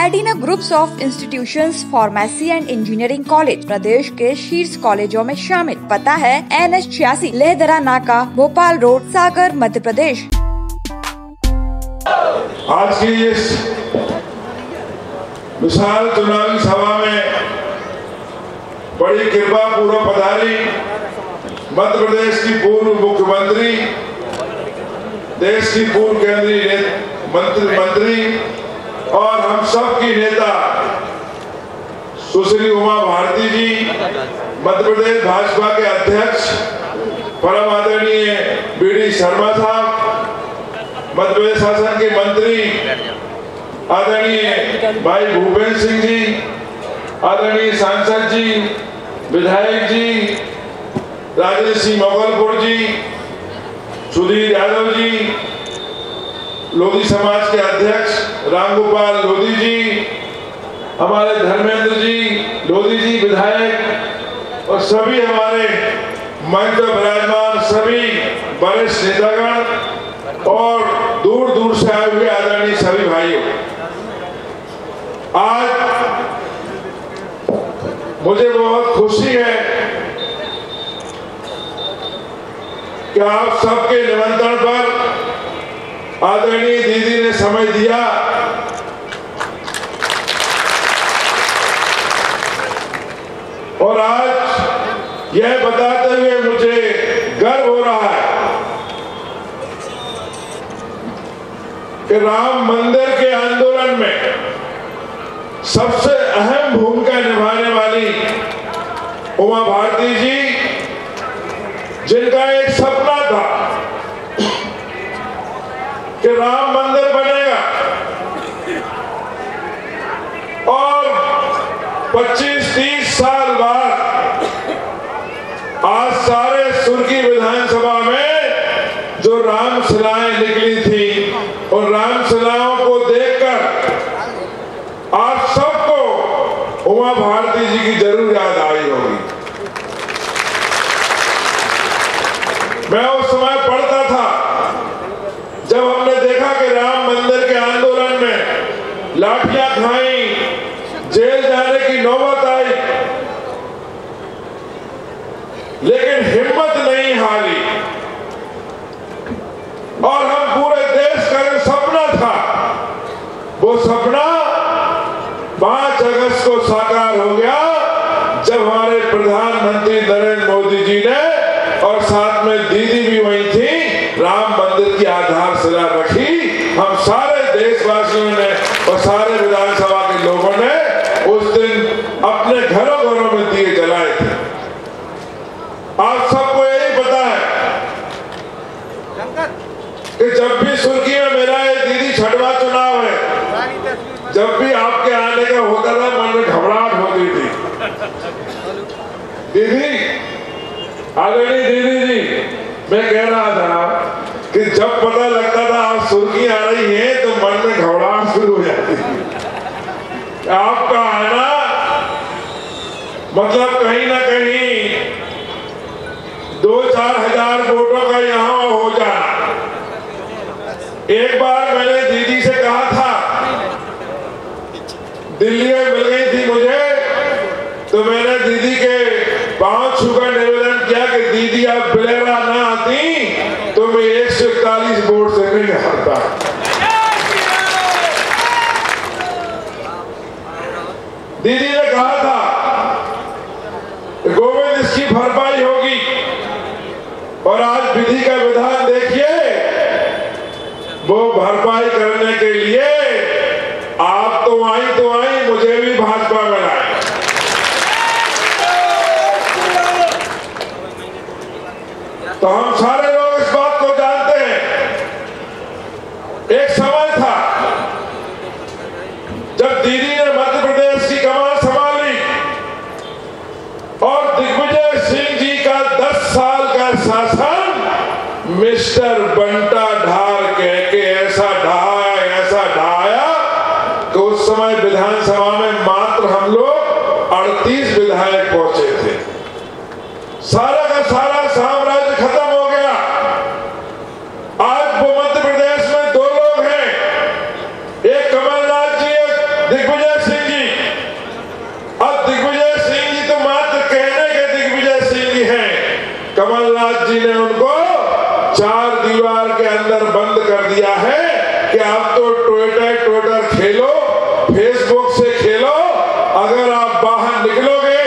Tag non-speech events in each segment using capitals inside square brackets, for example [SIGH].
Adina groups of institutions pharmacy and engineering college प्रदेश के शीर्ष कॉलेजों में शामिल। पता है एन एच छियासी, लेहदरा, नाका, भोपाल रोड, सागर, मध्य प्रदेश। आज की इस विशाल चुनावी सभा में बड़ी कृपा, पूर्व पधारी, मध्य प्रदेश की पूर्व मुख्यमंत्री, देश की पूर्व केंद्रीय मंत्री मंत्री और हम सब की नेता सुश्री उमा भारती जी, मध्य प्रदेश भाजपा के अध्यक्ष, परम आदरणीय बी डी शर्मा साहब, मध्य प्रदेश शासन के मंत्री, आदरणीय भाई भूपेंद्र सिंह जी, आदरणीय सांसद जी, विधायक जी, राजेश सिंह मोगलपुर जी, सुधीर यादव जी लोधी समाज के अध्यक्ष रामगोपाल लोधी जी, हमारे धर्मेंद्र जी, लोधी जी विधायक, और सभी हमारे मंच पर विराजमान, सभी वरिष्ठ नेतागण, और दूर दूर से आए हुए आदरणीय सभी भाइयों। आज मुझे बहुत खुशी है कि आप सबके निमंत्रण पर आदरणीय दीदी ने समय दिया। और आज यह बताते हुए मुझे गर्व हो रहा है कि राम मंदिर के आंदोलन में सबसे अहम भूमिका निभाने वाली उमा भारती जी जिनका एक सपना था कि राम मंदिर बनेगा और 25-30 साल बाद आज सारे सुर्खी विधानसभा राम शिलाएँ निकली थी और राम शिलाओं को देखकर आप सबको उमा भारती जी की ज़रूर याद आई होगी। मैं उस समय पढ़ता था, जब हमने देखा कि राम मंदिर के आंदोलन में लाठियाँ खाई, जेल जाने की नौबत आई। लेकिन हिम्मत नहीं हारी और हम पूरे देश का जो सपना था वो सपना पाँच अगस्त को साकार हो गया जब हमारे प्रधानमंत्री नरेंद्र मोदी जी ने और साथ में दीदी भी वही थी राम मंदिर की आधारशिला रखी हम सारे देशवासियों ने और सारे विधानसभा के लोगों ने उस दिन अपने घरों घरों में दिए जलाए थे। आप सबको यही पता है कि जब भी सुर्खी में मेरा ये दीदी छठवा चुनाव है। जब भी आपके आने का होता था मन में घबराहट होती थी। [LAUGHS] दीदी आदरणीय दीदी जी मैं कह रहा था कि जब पता लगता था आप सुर्खी आ रही है तो मन में घबराहट शुरू हो जाती आपका आना मतलब कहीं ना कहीं दो चार हज़ार वोटों का यहाँ हो जाना एक बार मैंने दीदी से कहा था, दिल्ली में मिल गई थी मुझे तो मैंने दीदी के पाँव छूकर निवेदन किया कि दीदी आप बिलेरा इकतालीस वोट से नहीं हारता दीदी ने कहा था, गोविंद इसकी भरपाई होगी। और आज विधि का विधान देखिए, वो भरपाई करने के लिए आप तो आई तो आई, मुझे भी भाजपा में लाए। तो हम सारे लोग इस बात को जानते हैं एक समय था। जब दीदी ने मध्य प्रदेश की कमान संभाली और दिग्विजय सिंह जी का 10 साल का शासन, मिस्टर बंटा ढार कह के ऐसा ढहाया ऐसा ढहाया कि उस समय विधानसभा में मात्र हम लोग 38 विधायक पहुँचे थे सारा का सारा साम्राज्य खत्म हो गया आज वो मध्य प्रदेश में दो लोग हैं एक कमलनाथ जी एक दिग्विजय कमलनाथ जी ने उनको चार दीवार के अंदर बंद कर दिया है कि आप तो ट्विटर ट्विटर खेलो फेसबुक से खेलो। अगर आप बाहर निकलोगे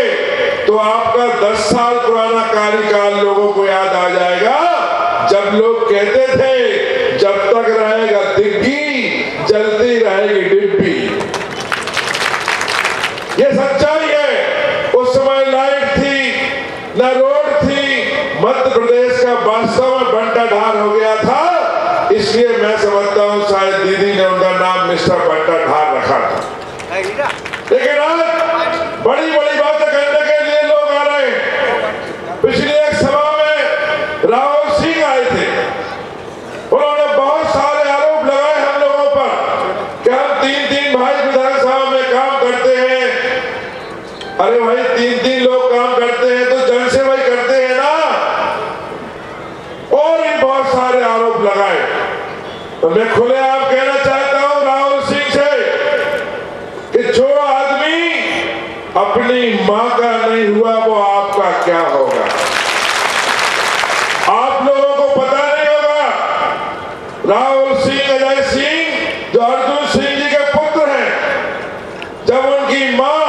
तो आपका दस साल पुराना कार्यकाल लोगों को याद आ जाएगा। जब लोग कहते थे जब तक रहेगा दिग्गी जलती रहेगी डिब्बी ये सच्चाई है उस समय लाइट थी न रोड थी मध्य प्रदेश का वास्तव में बंटा ढार हो गया था इसलिए मैं समझता हूँ शायद दीदी ने उनका नाम मिस्टर बंटा धार रखा था। लेकिन आज बड़ी बड़ी बातें करने के लिए लोग आ रहे हैं पिछली एक सभा में राहुल सिंह आए थे उन्होंने बहुत सारे आरोप लगाए हम लोगों पर कि हम तीन तीन भाई विधानसभा में काम करते हैं अरे भाई तीन तीन लोग काम करते हैं तो जन सेवा ही करते हैं ना और भी बहुत सारे आरोप लगाए तो मैं खुले आप कहना चाहता हूँ राहुल सिंह से कि जो आदमी अपनी माँ का नहीं हुआ वो आपका क्या होगा आप लोगों को पता नहीं होगा राहुल सिंह अजय सिंह जो अर्जुन सिंह जी के पुत्र हैं जब उनकी माँ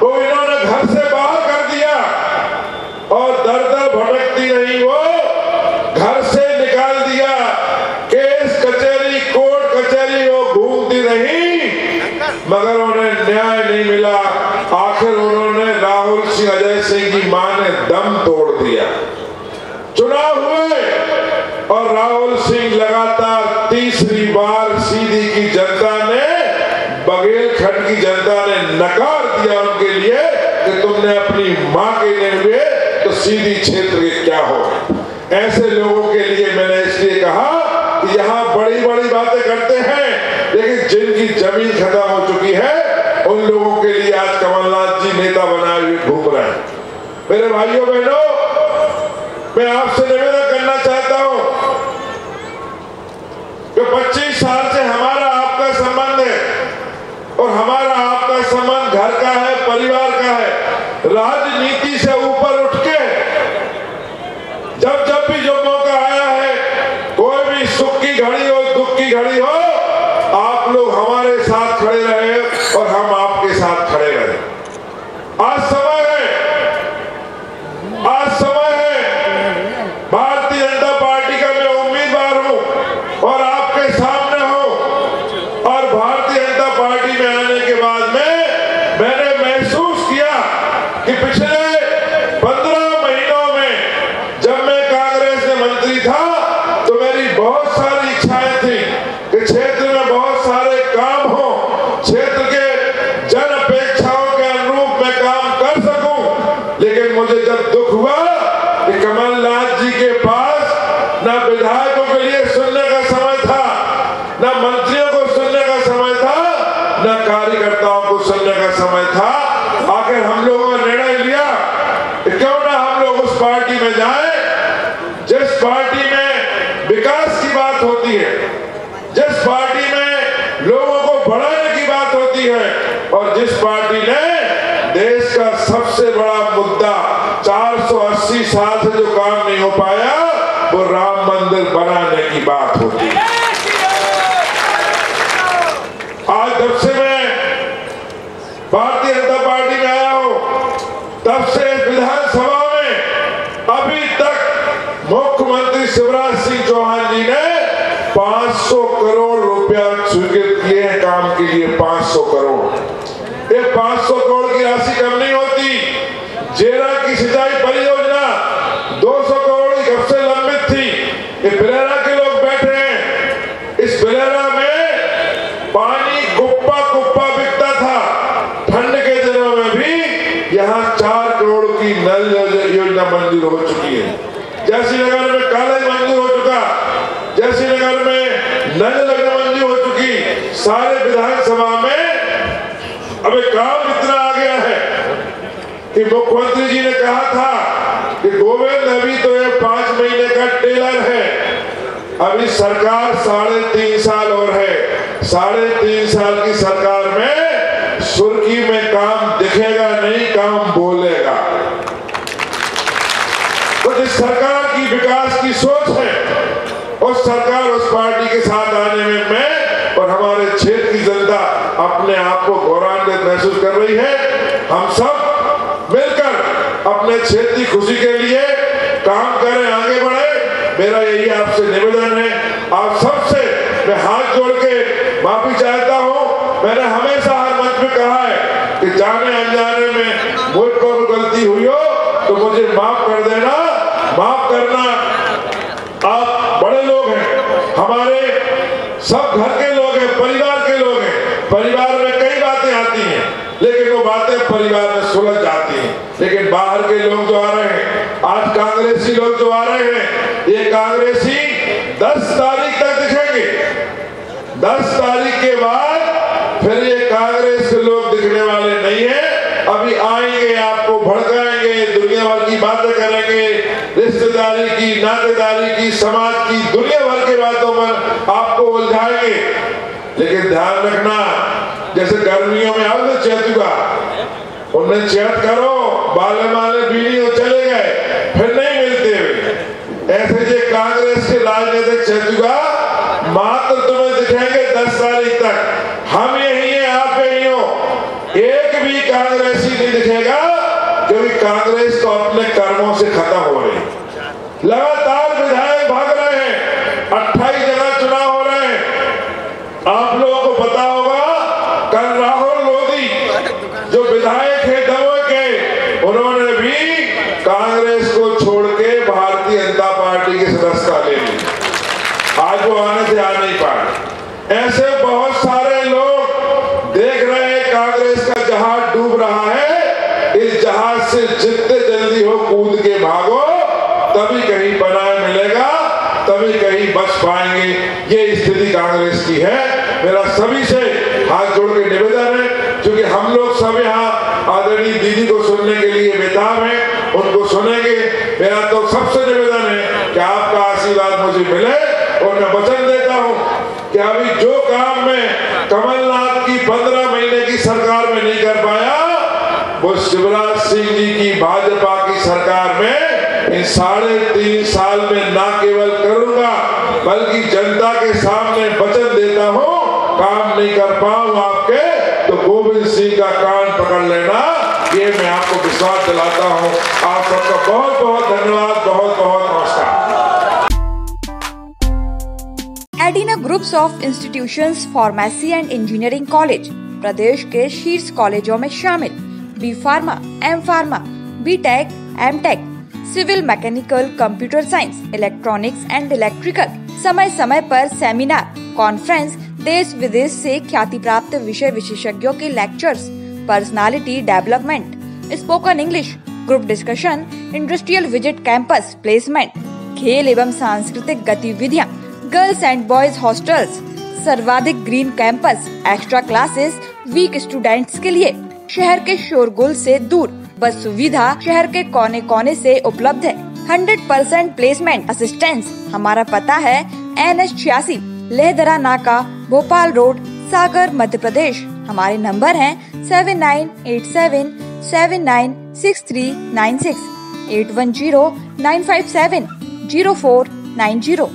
को इन्होंने घर से बाहर कर दिया और दर दर भटकती रही वो घर से निकाल दिया केस कचहरी कोर्ट कचहरी वो घूमती रही मगर उन्हें न्याय नहीं मिला। आखिर उन्होंने राहुल सिंह, अजय सिंह की माँ ने दम तोड़ दिया। चुनाव हुए और राहुल सिंह लगातार तीसरी बार सीधी की जनता ने बघेलखंड की जनता ने नकार दिया उनके लिए कि तुमने अपनी माँ के नहीं हुए तो सीधी क्षेत्र के क्या हो ऐसे लोगों के लिए मैंने इसलिए कहा कि यहाँ बड़ी बड़ी बातें करते हैं। लेकिन जिनकी ज़मीन खत्म हो चुकी है, उन लोगों के लिए आज कमलनाथ जी नेता बनाए हुए घूम रहे हैं। मेरे भाइयों, बहनों, मैं आपसे निवेदन करना चाहता हूँ कि 25 साल से हमारा आपका संबंध है और हमारा आपका संबंध घर का है, परिवार का है। राजनीति से ऊपर उठ के जब जब भी जो मौका आया है कोई भी सुख की घड़ी हो दुख की घड़ी हो आप लोग हमारे साथ खड़े रहे और हम आपके साथ खड़े रहे आज समय है आज समय है भारतीय जनता पार्टी का मैं उम्मीदवार हूँ और आपके सामने हूँ और भारतीय जनता पार्टी में आने के बाद में मैंने महसूस किया कि पिछले पंद्रह महीनों में जब मैं कांग्रेस में मंत्री था तो मेरी बहुत सारी इच्छाएँ थी कि क्षेत्र में बहुत सारे काम हो क्षेत्र के जन अपेक्षाओं के अनुरूप मैं काम कर सकूँ लेकिन मुझे जब दुख हुआ कि कमलनाथ जी के पास न विधायकों के लिए सुनने का समय था, न मंत्रियों को सुनने का समय था, न कार्यकर्ताओं को सुनने का समय था, आखिर हम लोगों ने निर्णय लिया क्यों ना हम लोग उस पार्टी में जाए, जिस पार्टी में विकास की बात होती है, जिस पार्टी में लोगों को बढ़ाने की बात होती है और जिस पार्टी ने देश का सबसे बड़ा मुद्दा 480 साल से जो काम नहीं हो पाया, वो राम मंदिर बनाने की बात होती है। आज जब से मैं भारतीय जनता पार्टी में आया हूँ। तब से विधानसभा में अभी तक मुख्यमंत्री शिवराज सिंह चौहान जी ने 500 करोड़ रुपया स्वीकृत किए हैं काम के लिए 500 करोड़ ये 500 करोड़ की राशि कम नहीं होती जेरा की सिंचाई परियोजना 200 करोड़ की कब से लंबित थी ये बिलेरा के लोग बैठे हैं इस बिलेरा में पानी कुप्पा कुप्पा बिकता था ठंड के दिनों में भी यहाँ चार करोड़ की नल योजना मंजूर हो चुकी है जैसी नगर में कॉलेज मंजूर हो चुका जैसी नगर में नल लगना मंजूर हो चुकी। सारे विधानसभा में अब काम इतना आ गया है कि मुख्यमंत्री जी ने कहा था कि गोविंद अभी तो ये पाँच महीने का टेलर है। अभी सरकार साढ़े तीन साल और है। साढ़े तीन साल की सरकार में सुर्खी में काम दिखेगा नहीं, काम बोलेगा। तो जिस सरकार सरकार उस पार्टी के साथ आने में मैं और हमारे क्षेत्र की जनता अपने आप को गौरवान्वित महसूस कर रही है। हम सब मिलकर अपने क्षेत्र की खुशी के लिए काम करें, आगे बढ़े। मेरा यही आपसे निवेदन है। आप सबसे मैं हाथ जोड़ के माफ़ी चाहता हूँ। मैंने हमेशा हर मंच में कहा है कि जाने अनजाने में मुझको गलती हुई हो तो मुझे माफ़ कर देना। माफ़ करना आप बड़े लोग हैं हमारे सब घर के लोग हैं, परिवार के लोग हैं। परिवार में कई बातें आती हैं, लेकिन वो बातें परिवार में सुलझ जाती हैं। लेकिन बाहर के लोग जो आ रहे हैं, आज कांग्रेसी लोग जो आ रहे हैं, ये कांग्रेसी दस तारीख तक दिखेंगे। दस तारीख के बाद फिर ये कांग्रेस के लोग दिखने वाले नहीं है। अभी आएँगे, आपको भड़काएँगे दुनिया भर की बातें करेंगे। रिश्तेदारी की, नातेदारी की, समाज की दुनिया भर की बातों पर उलझाएँगे लेकिन ध्यान रखना, जैसे गर्मियों में अब चेतुका उन्हें चेत करो बाले माले बीड़ी चले गए, फिर नहीं मिलते। ऐसे जो कांग्रेस के राजनीतिक चेतुका मात्र तुम्हें दिखेंगे दस तारीख तक। हम यही है, आप यही हो। एक भी कांग्रेसी नहीं दिखेगा, क्योंकि कांग्रेस तो अपने कर्मों से खत्म हो रही लगातार विधायक भाग रहे हैं अट्ठाईस जगह चुनाव हो रहे हैं आप लोगों को पता होगा कल राहुल मोदी जो विधायक है दमोह के उन्होंने भी कांग्रेस को छोड़ के भारतीय जनता पार्टी की सदस्यता ले ली आज वो आने से आ नहीं पाए ऐसे बहुत सारे लोग देख रहे हैं कांग्रेस का जहाज़ डूब रहा है इस जहाज़ से जितने जल्दी हो कूद के भागो तभी कहीं बनाए मिलेगा तभी कहीं बच पाएँगे ये स्थिति कांग्रेस की है मेरा सभी से हाथ जोड़ के निवेदन है क्योंकि हम लोग सब यहाँ आदरणीय दीदी को सुनने के लिए बेताब हैं। उनको सुनेंगे। मेरा तो सबसे निवेदन है कि आपका आशीर्वाद मुझे मिले और मैं वचन देता हूँ कि अभी जो काम मैं कमलनाथ की पंद्रह महीने की सरकार में नहीं कर पाया, वो शिवराज सिंह जी की भाजपा की सरकार में इन साढ़े तीन साल में ना केवल करूँगा, बल्कि जनता के सामने वचन देता हूँ काम नहीं कर पाऊँ आपके तो गोविंद सिंह का कान पकड़ लेना। ये मैं आपको विश्वास दिलाता हूँ। आप सबका बहुत बहुत धन्यवाद, बहुत बहुत नमस्कार। Adina groups of institutions pharmacy and engineering college प्रदेश के शीर्ष कॉलेजों में शामिल। B pharma M pharma B tech M tech civil mechanical computer science electronics and electrical समय समय पर सेमिनार कॉन्फ्रेंस देश विदेश से ख्याति प्राप्त विषय विशेषज्ञों के lectures personality development spoken English group discussion industrial visit campus placement खेल एवं सांस्कृतिक गतिविधियाँ गर्ल्स एंड बॉयज़ हॉस्टल्स सर्वाधिक green campus extra classes weak students के लिए शहर के शोरगुल से दूर, बस सुविधा शहर के कोने कोने से उपलब्ध है। 100 परसेंट प्लेसमेंट असिस्टेंस हमारा पता है एन एच छियासी लेहदरा नाका भोपाल रोड, सागर, मध्य प्रदेश। हमारे नंबर हैं seven nine eight seven seven nine six three nine six eight one zero nine five seven zero four nine zero